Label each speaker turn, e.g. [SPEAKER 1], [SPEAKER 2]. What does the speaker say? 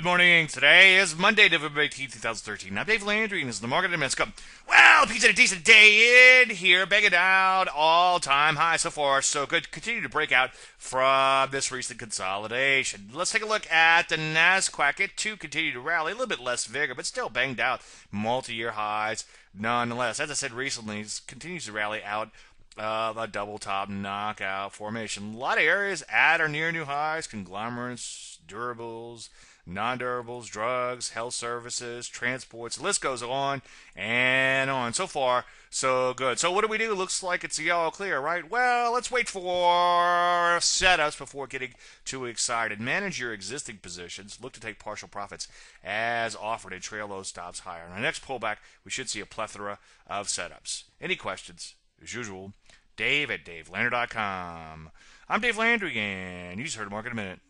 [SPEAKER 1] Good morning. Today is Monday, November 18th, 2013. I'm Dave Landry, and this is the Market In A Minute. Well, pizza had a decent day in here, banging out all-time high so far. So good. Continue to break out from this recent consolidation. Let's take a look at the Nasdaq. It too continue to rally, a little bit less vigor, but still banged out multi-year highs nonetheless. As I said recently, it continues to rally out of a double top knockout formation. A lot of areas at or near new highs, conglomerates, durables, non-durables, drugs, health services, transports. The list goes on and on. So far, so good. So what do we do? Looks like it's a yellow clear, right? Well, let's wait for setups before getting too excited. Manage your existing positions. Look to take partial profits as offered and trail those stops higher. In our next pullback, we should see a plethora of setups. Any questions? As usual, Dave at DaveLandry.com. I'm Dave Landry, and you just heard a market a minute.